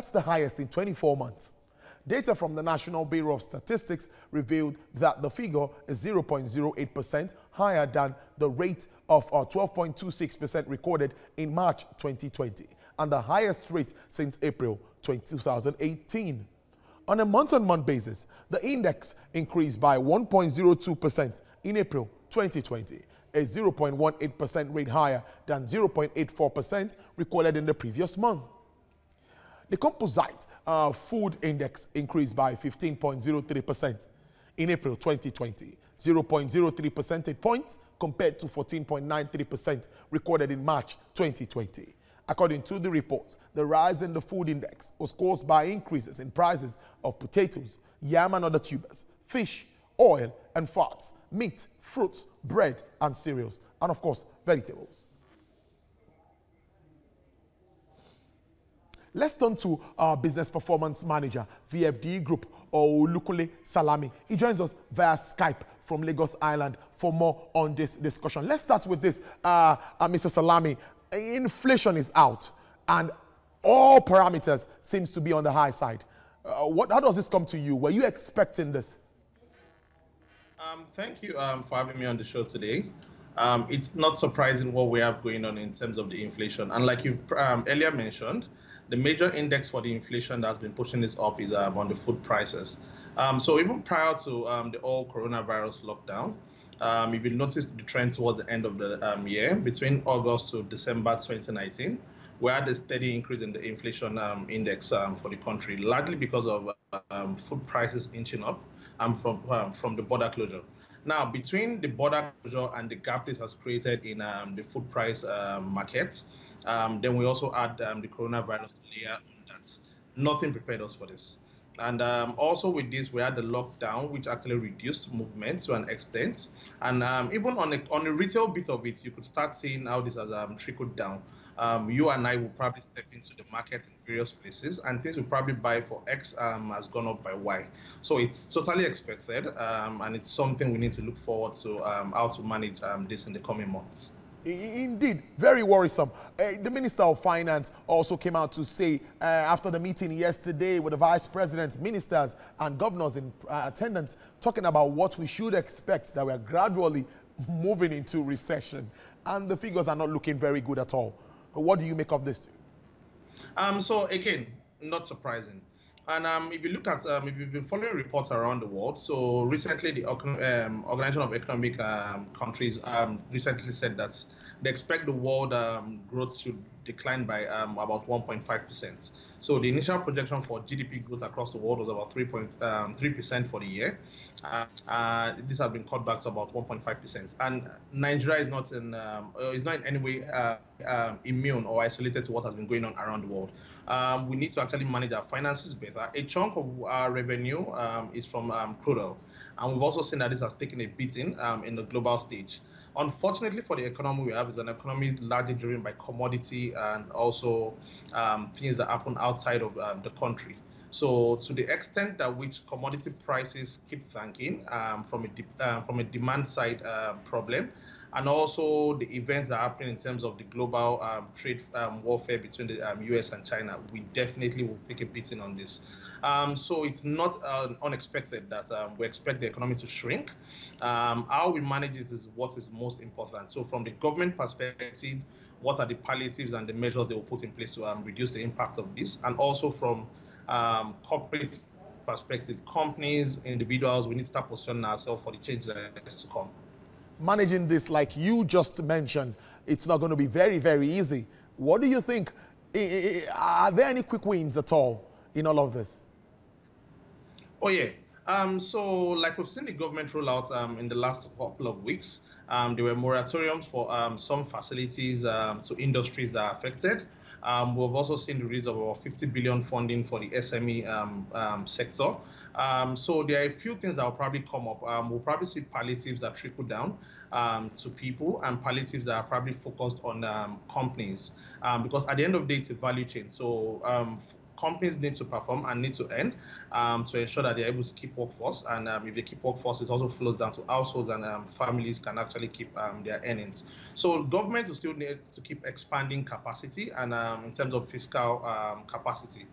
That's the highest in 24 months. Data from the National Bureau of Statistics revealed that the figure is 0.08% higher than the rate of uh, 12.26% recorded in March 2020 and the highest rate since April 2018. On a month-on-month -month basis, the index increased by 1.02% in April 2020, a 0.18% rate higher than 0.84% recorded in the previous month. The composite uh, food index increased by 15.03% in April 2020, 0.03 percentage points compared to 14.93% recorded in March 2020. According to the report, the rise in the food index was caused by increases in prices of potatoes, yam and other tubers, fish, oil and fats, meat, fruits, bread and cereals, and of course, vegetables. Let's turn to our business performance manager, VFD Group, Olukule Salami. He joins us via Skype from Lagos Island for more on this discussion. Let's start with this, uh, uh, Mr. Salami. Inflation is out, and all parameters seems to be on the high side. Uh, what, how does this come to you? Were you expecting this? Um, thank you um, for having me on the show today. Um, it's not surprising what we have going on in terms of the inflation. And like you um, earlier mentioned, the major index for the inflation that's been pushing this up is um, on the food prices. Um, so even prior to um, the whole coronavirus lockdown, um, if you notice the trend towards the end of the um, year, between August to December 2019, we had a steady increase in the inflation um, index for the country, largely because of food prices inching up from, from the border closure. Now, between the border closure and the gap this has created in the food price markets, um, then we also add um, the coronavirus layer on that. Nothing prepared us for this. And um, also with this, we had the lockdown, which actually reduced movement to an extent. And um, even on the on retail bit of it, you could start seeing how this has um, trickled down. Um, you and I will probably step into the market in various places, and things we probably buy for X um, has gone up by Y. So it's totally expected, um, and it's something we need to look forward to how to manage this in the coming months. Indeed, very worrisome. Uh, the Minister of Finance also came out to say uh, after the meeting yesterday with the Vice President, ministers, and governors in uh, attendance, talking about what we should expect that we are gradually moving into recession. And the figures are not looking very good at all. What do you make of this? Um, so, again, not surprising. And um, if you look at, um, if you've been following reports around the world, so recently the um, Organization of Economic um, Countries um, recently said that they expect the world um, growth to decline by about 1.5%. So the initial projection for GDP growth across the world was about 3.3% for the year. Uh, uh, this has been cut back to about 1.5%. And Nigeria is not in um, uh, is not in any way uh, um, immune or isolated to what has been going on around the world. Um, we need to actually manage our finances better. A chunk of our revenue um, is from um, crude oil, and we've also seen that this has taken a beating um, in the global stage. Unfortunately for the economy we have is an economy largely driven by commodity and also um, things that happen outside of um, the country. So to the extent that which commodity prices keep tanking um, from a uh, from a demand side um, problem, and also the events that are happening in terms of the global um, trade um, warfare between the US um, and China, we definitely will take a beating on this. So it's not uh, unexpected that we expect the economy to shrink. how we manage it is what is most important. So from the government perspective, what are the palliatives and the measures they will put in place to reduce the impact of this, and also from um, corporate perspective, companies, individuals, we need to start positioning ourselves for the change that is to come. Managing this, like you just mentioned, it's not going to be very, very easy. What do you think? Are there any quick wins at all in all of this? Oh, yeah. Um, so, like we've seen the government roll out um, in the last couple of weeks, um, there were moratoriums for um, some facilities um, to industries that are affected. Um, we've also seen the release of about 50 billion funding for the SME sector. So there are a few things that will probably come up. We'll probably see palliatives that trickle down to people and palliatives that are probably focused on companies because at the end of the day, it's a value chain. So companies need to perform and need to earn um, to ensure that they're able to keep workforce. And um, if they keep workforce, it also flows down to households and um, families can actually keep um, their earnings. So government will still need to keep expanding capacity and um, in terms of fiscal um, capacity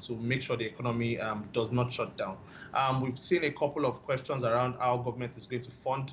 to make sure the economy does not shut down. we've seen a couple of questions around how government is going to fund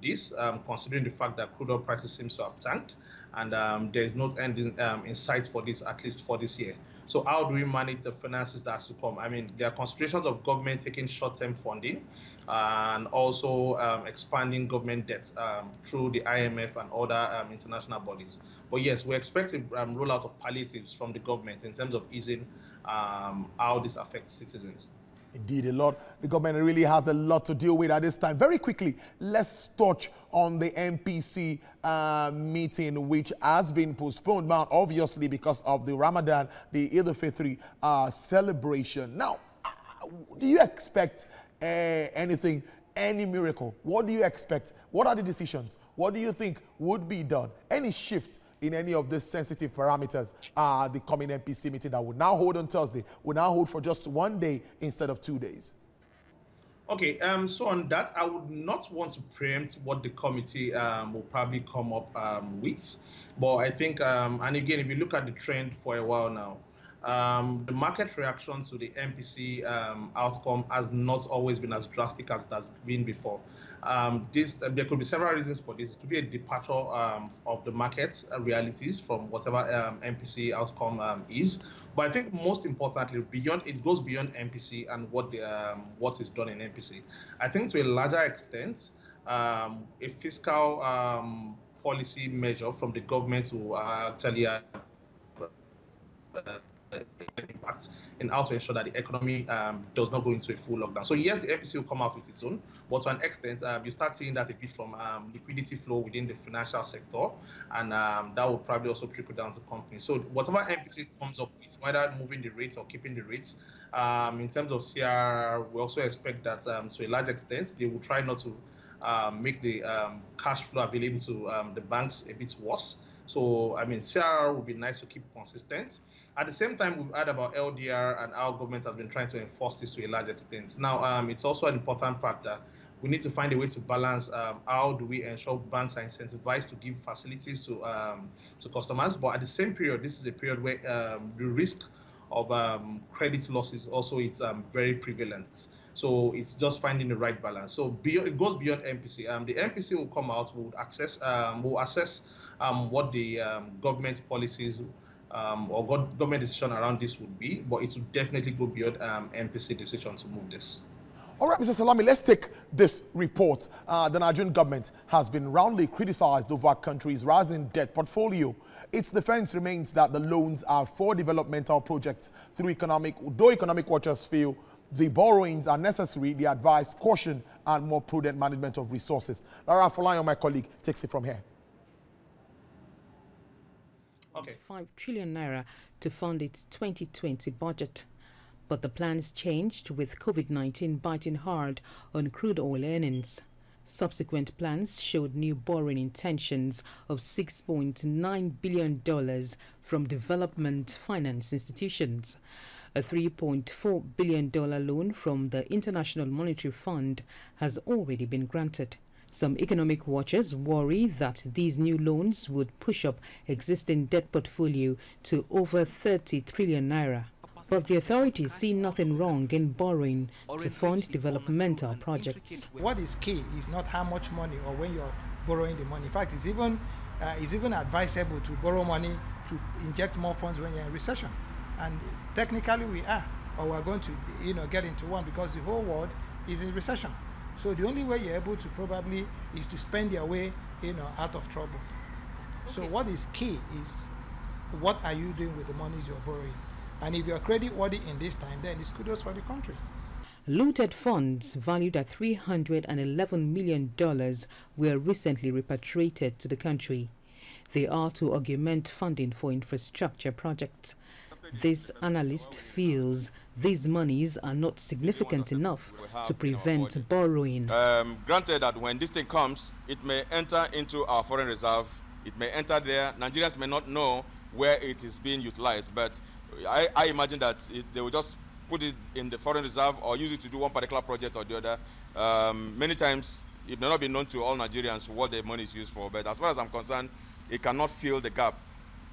this, considering the fact that crude oil prices seems to have tanked, and there is no end in, in sight for this, at least for this year. So how do we manage the finances that's to come? I mean, there are considerations of government taking short-term funding and also um, expanding government debt um, through the IMF and other international bodies. But yes, we expect a rollout of palliatives from the government in terms of easing how this affects citizens. Indeed, a lot. The government really has a lot to deal with at this time. Very quickly, let's touch on the MPC uh, meeting, which has been postponed now, obviously, because of the Ramadan, the Eid al-Fitr uh, celebration. Now, do you expect uh, anything, any miracle? What do you expect? What are the decisions? What do you think would be done? Any shift in any of these sensitive parameters uh, the coming MPC meeting that will now hold on Thursday will now hold for just one day instead of two days? Okay, um, so on that, I would not want to preempt what the committee um, will probably come up um, with. But I think, um, and again, if you look at the trend for a while now, um, the market reaction to the MPC um, outcome has not always been as drastic as it has been before. Um, this uh, there could be several reasons for this. It could be a departure um, of the market uh, realities from whatever MPC um, outcome um, is. But I think most importantly, beyond it goes beyond MPC and what the what is done in MPC. I think to a larger extent, a fiscal policy measure from the government to actually uh, impact and how to ensure that the economy um, does not go into a full lockdown. So yes, the MPC will come out with its own, but to an extent, uh, you start seeing that a bit from um, liquidity flow within the financial sector, and um, that will probably also trickle down to companies. So whatever MPC comes up with, whether moving the rates or keeping the rates, um, in terms of CR, we also expect that um, to a large extent they will try not to make the cash flow available to the banks a bit worse. So, I mean, CR would be nice to keep consistent. At the same time, we've heard about LDR and our government has been trying to enforce this to a large extent. Now, um, it's also an important part that we need to find a way to balance um, how do we ensure banks are incentivized to give facilities to um, to customers, but at the same period, this is a period where um, the risk of um, credit losses also is um, very prevalent. So it's just finding the right balance. So beyond, it goes beyond MPC. Um, the MPC will come out, will access, um, will assess um, what the um, government policies um, or government decision around this would be, but it would definitely go beyond um, MPC decision to move this. All right, Mr. Salami, let's take this report. Uh, the Nigerian government has been roundly criticized over country's rising debt portfolio. Its defense remains that the loans are for developmental projects through economic, though economic watchers feel the borrowings are necessary, they advise caution and more prudent management of resources. Lara Folayo, my colleague, takes it from here. Okay. 5 trillion naira to fund its 2020 budget. But the plans changed with COVID 19 biting hard on crude oil earnings. Subsequent plans showed new borrowing intentions of $6.9 billion from development finance institutions. A $3.4 billion loan from the International Monetary Fund has already been granted. Some economic watchers worry that these new loans would push up existing debt portfolio to over 30 trillion naira. But the authorities see nothing wrong in borrowing to fund developmental projects. What is key is not how much money or when you're borrowing the money. In fact, it's even, uh, it's even advisable to borrow money to inject more funds when you're in recession. And technically we are, or we're going to you know, get into one because the whole world is in recession. So the only way you're able to probably is to spend your way, you know, out of trouble. Okay. So what is key is what are you doing with the monies you're borrowing? And if you're credit worthy in this time, then it's kudos for the country. Looted funds valued at $311 million were recently repatriated to the country. They are to augment funding for infrastructure projects. This analyst feels these monies are not significant enough to prevent borrowing. Um, granted that when this thing comes, it may enter into our foreign reserve, it may enter there. Nigerians may not know where it is being utilized. But I, I imagine that it, they will just put it in the foreign reserve or use it to do one particular project or the other. Um, many times, it may not be known to all Nigerians what the money is used for, but as far as I'm concerned, it cannot fill the gap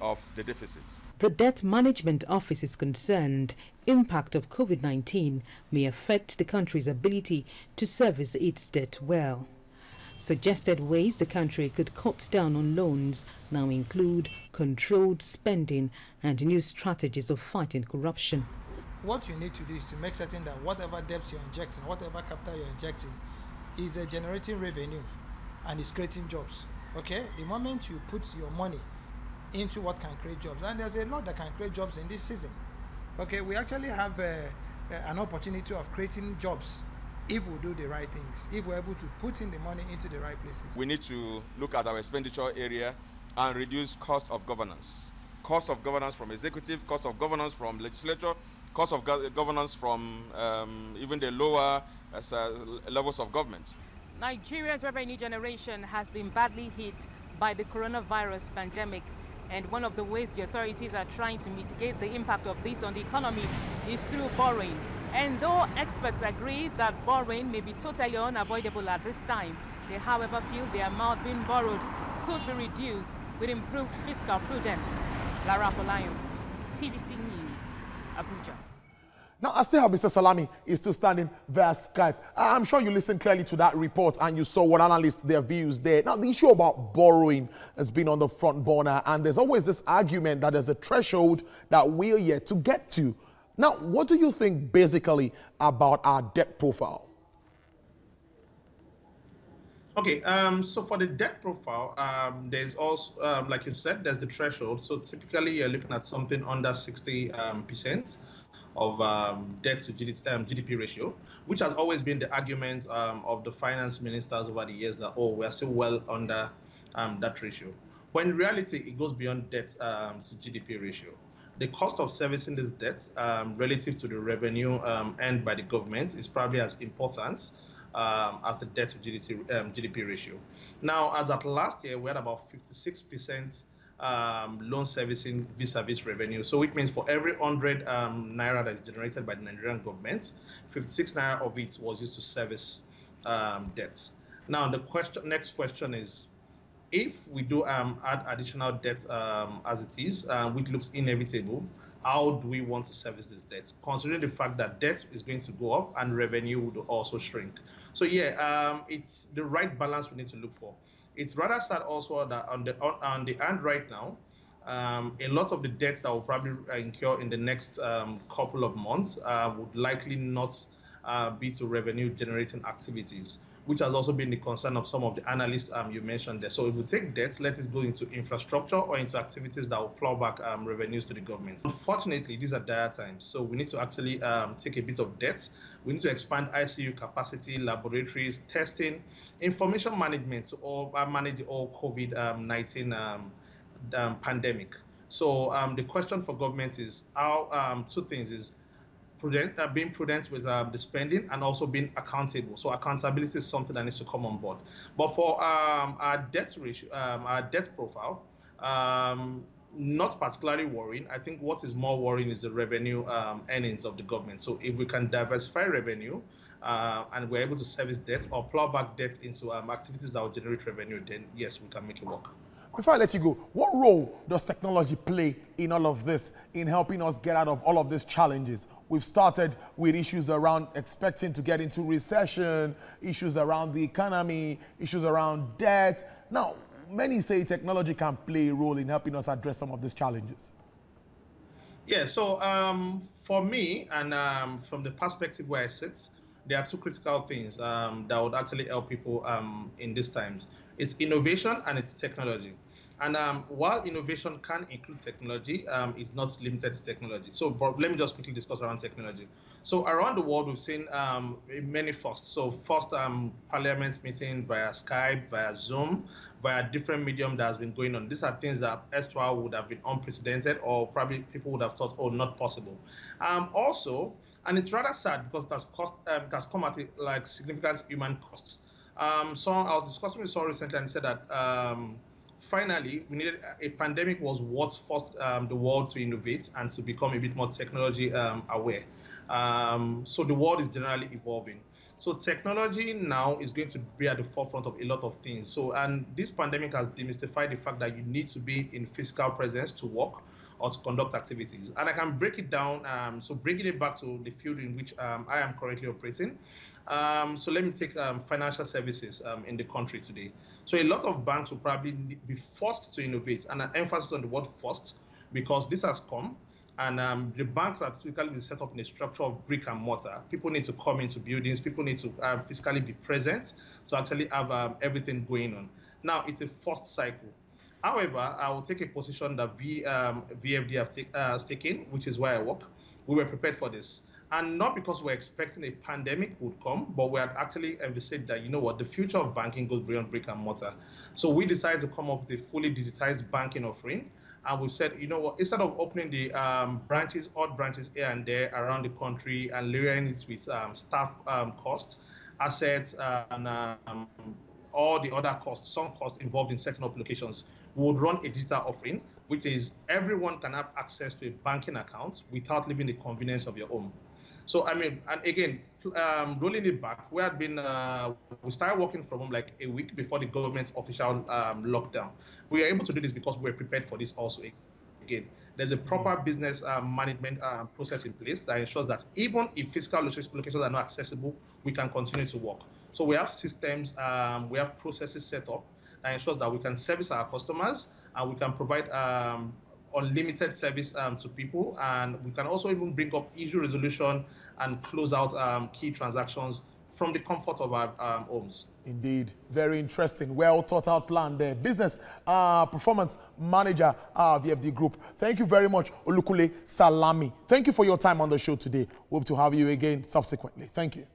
of the deficit. The Debt Management Office is concerned impact of COVID-19 may affect the country's ability to service its debt well. Suggested ways the country could cut down on loans now include controlled spending and new strategies of fighting corruption. What you need to do is to make certain that whatever debts you're injecting, whatever capital you're injecting, is uh, generating revenue and is creating jobs. Okay? The moment you put your money into what can create jobs, and there's a lot that can create jobs in this season. Okay, we actually have uh, uh, an opportunity of creating jobs if we do the right things, if we're able to put in the money into the right places. We need to look at our expenditure area and reduce cost of governance. Cost of governance from executive, cost of governance from legislature, cost of go governance from um, even the lower uh, levels of government. Nigeria's revenue generation has been badly hit by the coronavirus pandemic. And one of the ways the authorities are trying to mitigate the impact of this on the economy is through borrowing. And though experts agree that borrowing may be totally unavoidable at this time, they however feel the amount being borrowed could be reduced with improved fiscal prudence. Lara Folayo, TVC News, Abuja. Now, I still have Mr. Salami is still standing via Skype. I'm sure you listened clearly to that report and you saw what analysts, their views there. Now, the issue about borrowing has been on the front burner, and there's always this argument that there's a threshold that we're yet to get to. Now, what do you think basically about our debt profile? Okay, um, so for the debt profile, um, there's also, um, like you said, there's the threshold. So typically you're looking at something under 60 um, percent of um, debt to GDP um, ratio, which has always been the argument of the finance ministers over the years that, oh, we're still well under that ratio. When in reality, it goes beyond debt to GDP ratio the cost of servicing this debt um, relative to the revenue um, earned by the government is probably as important um, as the debt to GDP, GDP, um, ratio. Now, as at last year, we had about 56% um, loan servicing vis-a-vis revenue. So it means for every 100 um, naira that is generated by the Nigerian government, 56 naira of it was used to service debts. Now, the question, next question is, if we do um, add additional debt um, as it is, um, which looks inevitable, how do we want to service this debt? Considering the fact that debt is going to go up and revenue would also shrink. So yeah, um, it's the right balance we need to look for. It's rather sad also that on the on, on the end right now, um, a lot of the debts that will probably incur in the next um, couple of months uh, would likely not uh, be to revenue generating activities which has also been the concern of some of the analysts um, you mentioned there. So if we take debt, let it go into infrastructure or into activities that will plow back um, revenues to the government. Unfortunately, these are dire times, so we need to actually um, take a bit of debt. We need to expand ICU capacity, laboratories, testing, information management to all, uh, manage the whole COVID-19 um, um, pandemic. So um, the question for government is how two things is prudent, uh, being prudent with um, the spending and also being accountable. So accountability is something that needs to come on board. But for um, our debt ratio, um, our debt profile, um, not particularly worrying. I think what is more worrying is the revenue um, earnings of the government. So if we can diversify revenue uh, and we're able to service debt or plow back debt into activities that will generate revenue, then yes, we can make it work. Before I let you go, what role does technology play in all of this, in helping us get out of all of these challenges? We've started with issues around expecting to get into recession, issues around the economy, issues around debt. Now, many say technology can play a role in helping us address some of these challenges. Yeah, so um, for me, and um, from the perspective where I sit, there are two critical things um, that would actually help people um, in these times. It's innovation and it's technology. And um, while innovation can include technology, um, it's not limited to technology. So let me just quickly discuss around technology. So around the world, we've seen um, many firsts. So first um, parliament meeting via Skype, via Zoom, via different medium that has been going on. These are things that erstwhile would have been unprecedented or probably people would have thought, oh, not possible. Also, and it's rather sad because it has, cost, um, come at like significant human costs. Um, so I was discussing with someone recently and said that um, finally, we needed a pandemic was what forced um, the world to innovate and to become a bit more technology um, aware. Um, so the world is generally evolving. So technology now is going to be at the forefront of a lot of things. So and this pandemic has demystified the fact that you need to be in physical presence to work or to conduct activities. And I can break it down. Um, so bringing it back to the field in which um, I am currently operating. Um, so let me take um, financial services um, in the country today. So a lot of banks will probably be forced to innovate, and an emphasis on the word forced because this has come. And um, the banks are typically been set up in a structure of brick and mortar. People need to come into buildings. People need to uh, physically be present to actually have everything going on. Now, it's a forced cycle. However, I will take a position that v, um, VFD have uh, has taken, which is where I work. We were prepared for this. And not because we're expecting a pandemic would come, but we had actually envisaged that, you know what, the future of banking goes beyond brick and mortar. So we decided to come up with a fully digitized banking offering. And we said, you know what, instead of opening the um, branches, odd branches here and there around the country and layering it with um, staff um, costs, assets, and um, all the other costs, some costs involved in setting up locations, we would run a digital offering, which is everyone can have access to a banking account without leaving the convenience of your home. So I mean, and again, um, rolling it back, we had been uh, we started working from home like a week before the government's official um, lockdown. We were able to do this because we were prepared for this also. Again, there's a proper mm. business um, management um, process in place that ensures that even if physical locations are not accessible, we can continue to work. So we have systems, um, we have processes set up that ensures that we can service our customers and we can provide um, unlimited service um, to people. And we can also even bring up issue resolution and close out um, key transactions from the comfort of our um, homes. Indeed, very interesting, well thought out plan there. Business uh, performance manager, uh, VFD Group. Thank you very much, Olukule Salami. Thank you for your time on the show today. Hope to have you again subsequently. Thank you.